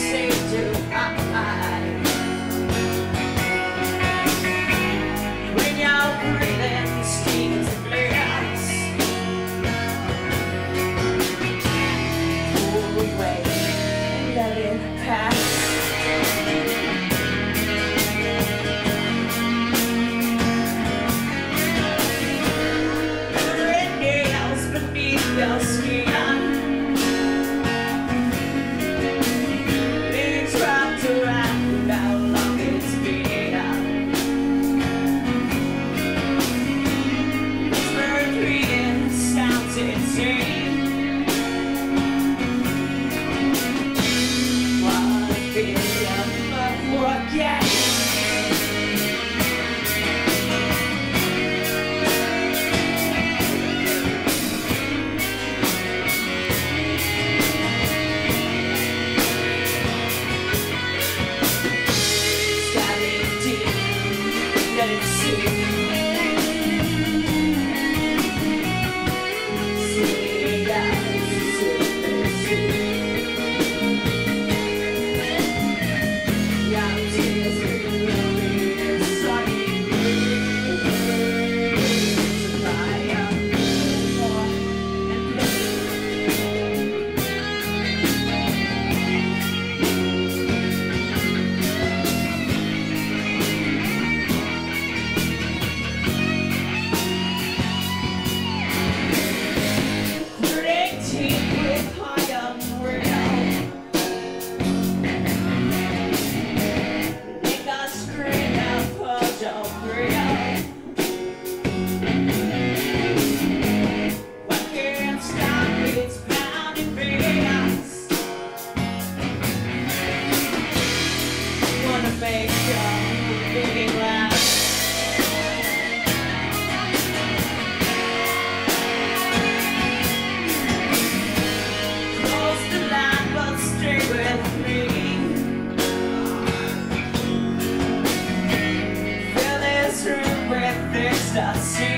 you. assim.